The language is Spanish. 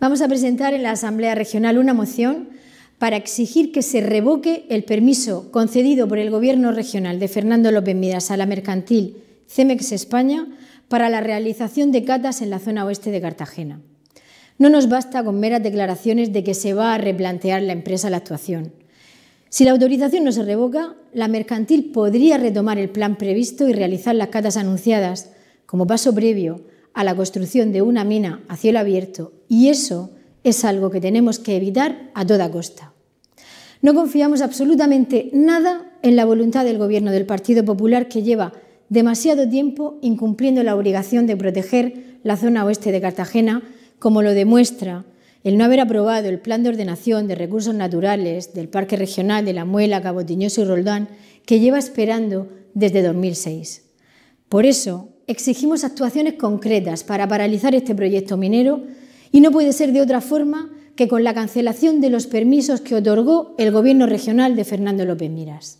Vamos a presentar en la Asamblea Regional una moción para exigir que se revoque el permiso concedido por el Gobierno regional de Fernando López Miras a la mercantil Cemex España para la realización de catas en la zona oeste de Cartagena. No nos basta con meras declaraciones de que se va a replantear la empresa la actuación. Si la autorización no se revoca, la mercantil podría retomar el plan previsto y realizar las catas anunciadas como paso previo a la construcción de una mina a cielo abierto y eso es algo que tenemos que evitar a toda costa. No confiamos absolutamente nada en la voluntad del Gobierno del Partido Popular que lleva demasiado tiempo incumpliendo la obligación de proteger la zona oeste de Cartagena, como lo demuestra el no haber aprobado el Plan de Ordenación de Recursos Naturales del Parque Regional de La Muela, Cabotiñoso y Roldán, que lleva esperando desde 2006. Por eso, exigimos actuaciones concretas para paralizar este proyecto minero y no puede ser de otra forma que con la cancelación de los permisos que otorgó el Gobierno regional de Fernando López Miras.